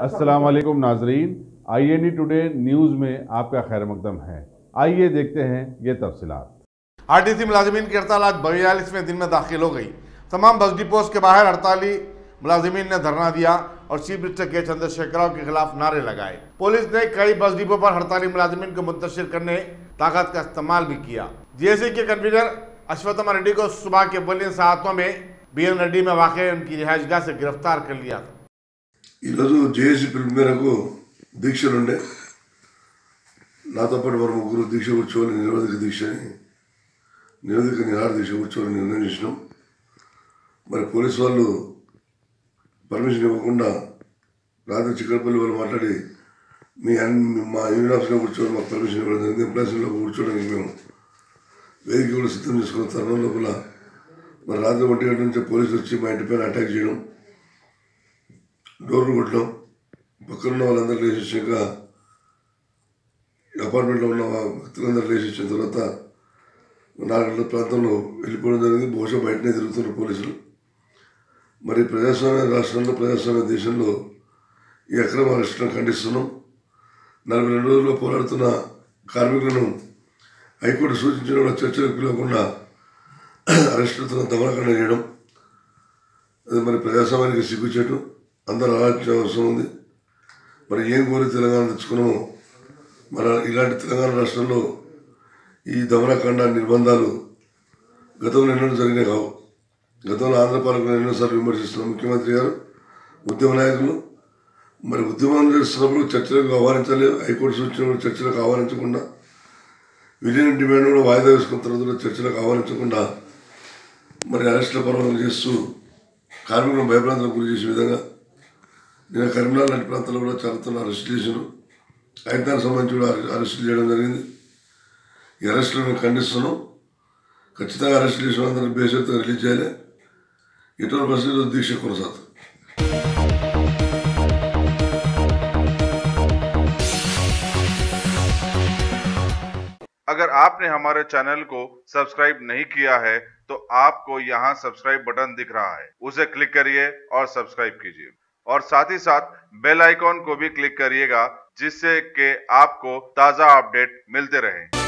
अस्सलाम वालेकुम नाजरीन आई टुडे न्यूज़ में आपका खैर मकदम है। आइए देखते हैं ये तफसीलात। सी मुलाजमीन की हड़ताल आज बयालीसवें दिन में दाखिल हो गई। तमाम बस डिपोज के बाहर हड़ताली, मुलाजमीन ने धरना दिया और चीफ मिनिस्टर के चंद्रशेखर राव के खिलाफ नारे लगाए। पुलिस ने कई बस डिपो पर हड़ताली मुलाजमीन को मुंतशिर करने, ताकत का इस्तेमाल भी किया। जेएसी के कन्वीनर अश्वत्थमा रेड्डी को सुबह के बलियन सातों में बी एन रेड्डी में वाक़ उनकी रिहाइशगाह से गिरफ़्तार कर लिया था। ఈరోజు జేఏసీ పిలుపు మేరకు దీక్షలుండే. నాతో పాటు వారు ముగ్గురు దీక్ష కూర్చోవాలి నిరోధక దీక్షని నిరోధక నిరాహార దీక్ష కూర్చోవాలని నిర్ణయం చేసినాం. మరి పోలీసు వాళ్ళు పర్మిషన్ ఇవ్వకుండా రాత్రి చిక్కడపల్లి వాళ్ళు మాట్లాడి మీ అన్ని మా యూనియన్ ఆఫీస్లో కూర్చోవాలి మాకు పర్మిషన్ ఇవ్వడం జరిగింది. ఎంప్లాయీస్లో కూర్చోవడానికి మేము వేదిక కూడా సిద్ధం చేసుకున్న తరుణం లోపల మరి రాత్రి ఒంటి గంట నుంచి పోలీసులు వచ్చి మా ఇంటి పైన అటాక్ చేయడం. డోర్లు కొట్టడం పక్కనున్న వాళ్ళందరూ లేచేసాక అపార్ట్మెంట్లో ఉన్న వ్యక్తులందరూ లేచేసిన తర్వాత నాలుగు ప్రాంతంలో వెళ్ళిపోవడం జరిగింది. బహుశా బయటనే తిరుగుతున్న పోలీసులు. మరి ప్రజాస్వామ్య రాష్ట్రంలో ప్రజాస్వామ్య దేశంలో ఈ అక్రమ అరెస్టులను ఖండిస్తున్నాం. నలభై రెండు రోజుల్లో పోరాడుతున్న కార్మికులను హైకోర్టు సూచించిన చర్చలకు పిలవకుండా అరెస్టులతో దమనకాండ చేయడం. అది మరి ప్రజాస్వామ్యానికి సిగ్గుచేటు. అందరూ ఆలోచించిన అవసరం ఉంది. మరి ఏం కోరి తెలంగాణ తెచ్చుకున్నామో మరి ఇలాంటి తెలంగాణ రాష్ట్రంలో ఈ దమనకాండ నిర్బంధాలు గతంలో ఎన్నో జరిగినాయి కావు. గతంలో ఆంధ్ర పాలకులు ఎన్నోసార్లు విమర్శిస్తున్న ముఖ్యమంత్రి గారు ఉద్యమ నాయకులు. మరి ఉద్యమం చేస్తున్నప్పుడు చర్చలకు ఆహ్వానించలేదు హైకోర్టు సూచించినప్పుడు చర్చలకు ఆహ్వానించకుండా విలీన డిమాండ్ కూడా వాయిదా వేసుకున్న తర్వాత చర్చలకు ఆహ్వానించకుండా మరి అరెస్టుల పర్వం చేస్తూ కార్మికులను భయప్రాంతాలకు గురి చేసే విధంగా నేను కరీంనగర్ లాంటి ప్రాంతాల్లో కూడా చాలా అరెస్ట్ చేశాను ఐదానికి సంబంధించి కూడా అరె- అరెస్టులు చేయడం జరిగింది ఈ అరెస్టులను మేము ఖండిస్తున్నాం ఖచ్చితంగా అరెస్ట్ చేసిన అందరినీ బేషరతుగా రిలీజ్ చేయాలి ఎటువంటి పరిస్థితుల్లో దీక్ష కొనసాగుతుంది अगर आपने हमारे चैनल को सब्सक्राइब नहीं किया है तो आपको यहाँ सब्सक्राइब बटन दिख रहा है उसे क्लिक करिए और सब्सक्राइब कीजिए और साथ ही साथ बेल आइकॉन को भी क्लिक करिएगा, जिससे कि आपको ताज़ा अपडेट मिलते रहें।